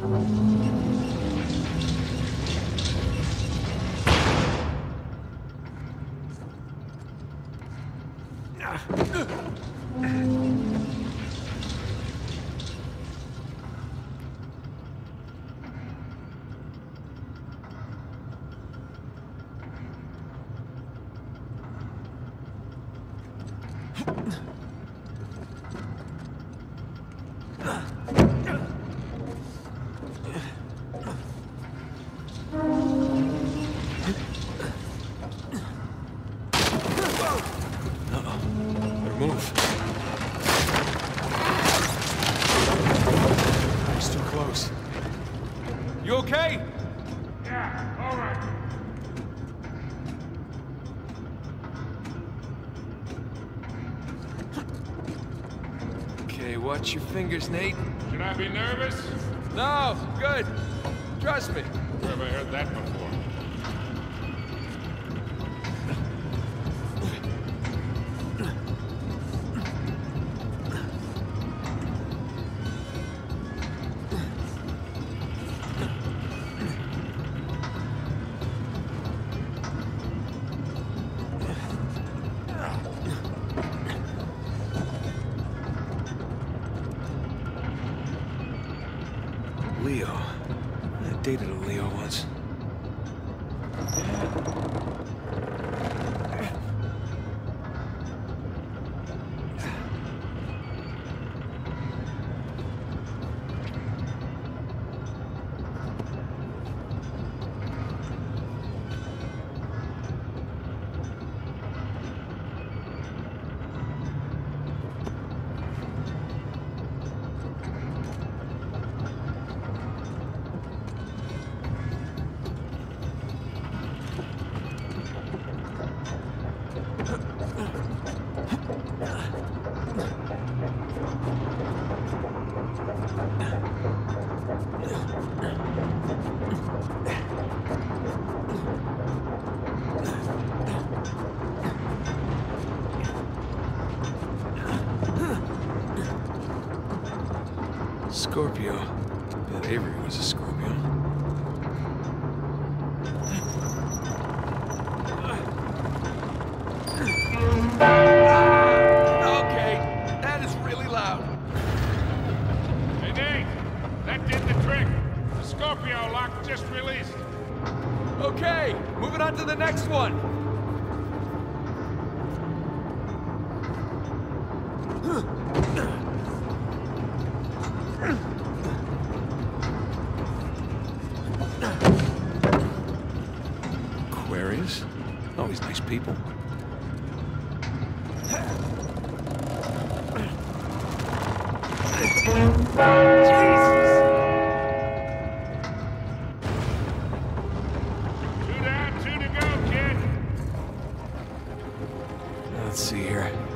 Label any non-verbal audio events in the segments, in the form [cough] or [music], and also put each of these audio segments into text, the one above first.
Better Okay, watch your fingers, Nate. Should I be nervous? No, good. Trust me. Where have I heard that before? Leo. I dated a Leo once. Scorpio. That Avery was a Scorpio. Okay, that is really loud. Hey, Nate! That did the trick. The Scorpio lock just released. Okay, moving on to the next one. People. Down, go. Let's see here.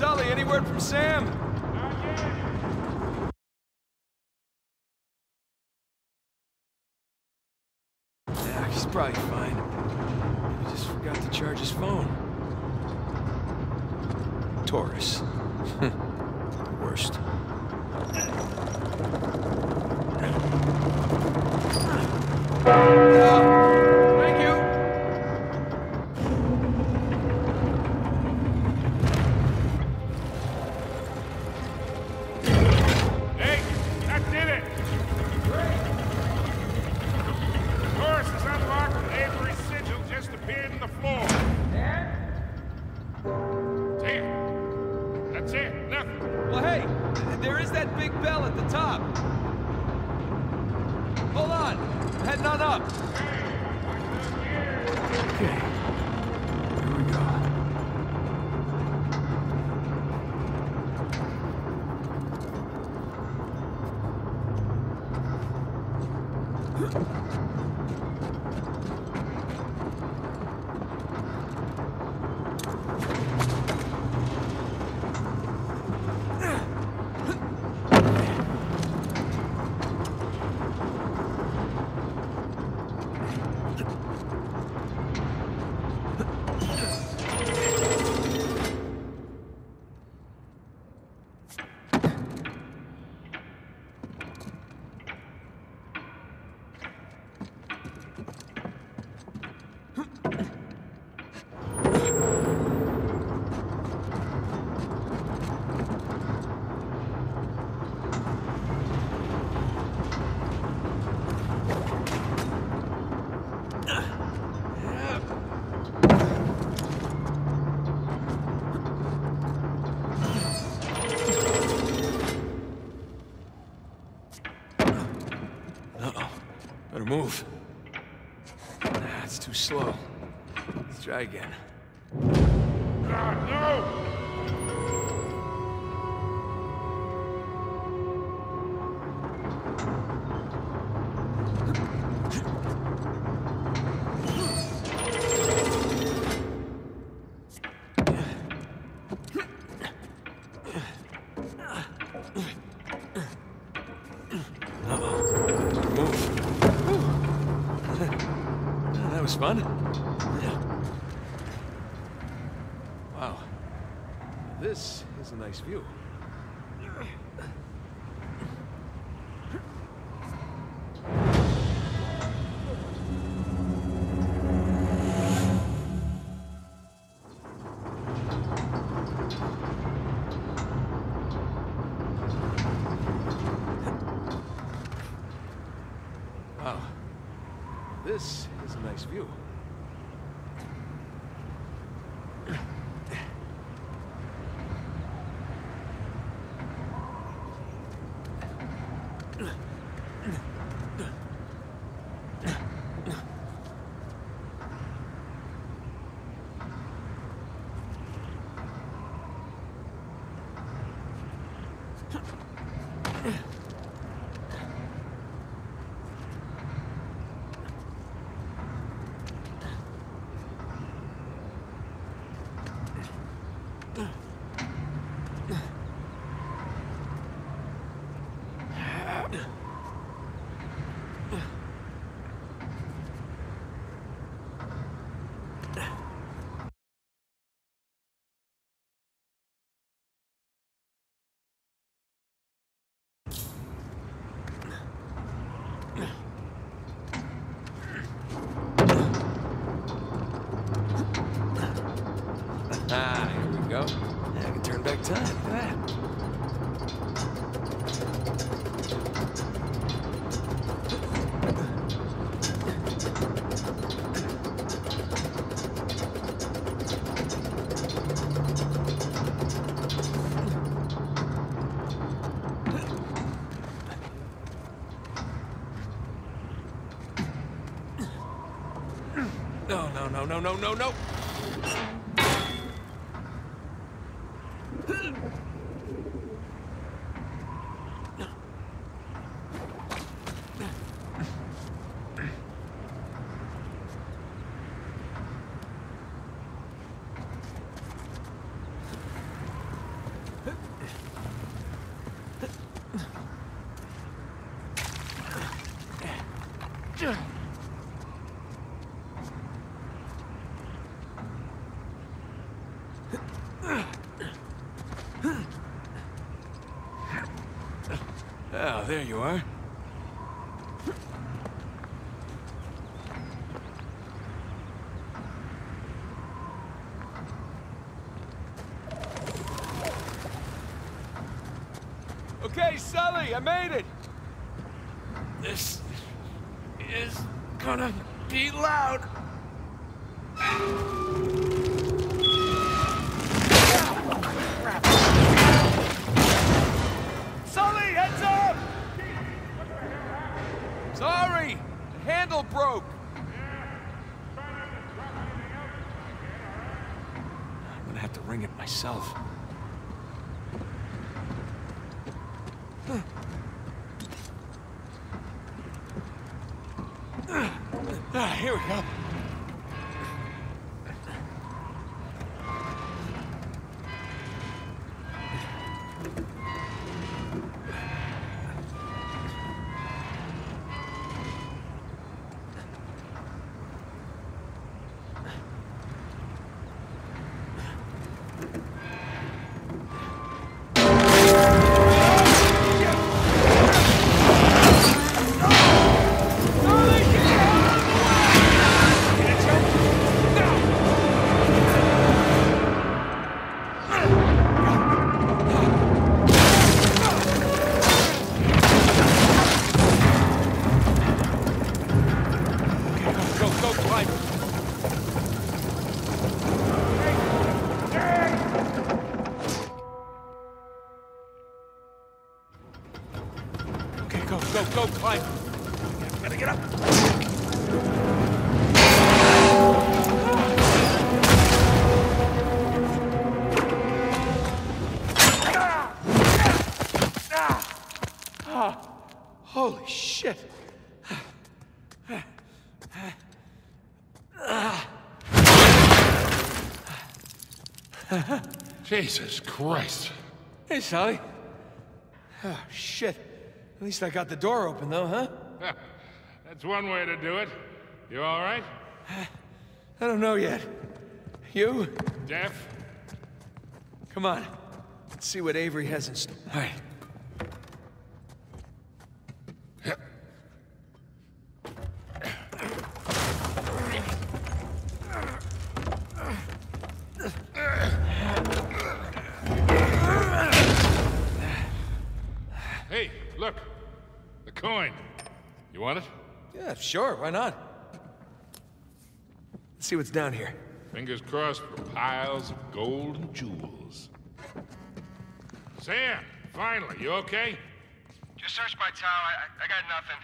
Sully, any word from Sam? Yeah, he's probably Heading on up. Okay. slow. Let's try again. God, no! man. Wow. This is a nice view. Uh. good time. Yeah. No, no, no, no, no, no, no! Oh, there you are. Okay, Sully, I made it. This is gonna be loud. Sully, heads up! Sorry, the handle broke. I'm gonna have to ring it myself. Ah, here we go. Okay, go, climb. Gotta get up. Holy shit. Jesus Christ. Hey, Sully. Oh, shit. At least I got the door open, though, huh? [laughs] That's one way to do it. You all right? I don't know yet. You? Deaf? Come on. Let's see what Avery has in store. All right. Hey, look. The coin. You want it? Yeah, sure. Why not? Let's see what's down here. Fingers crossed for piles of gold and jewels. Sam, finally, you okay? Just searched my town. I, I I got nothing.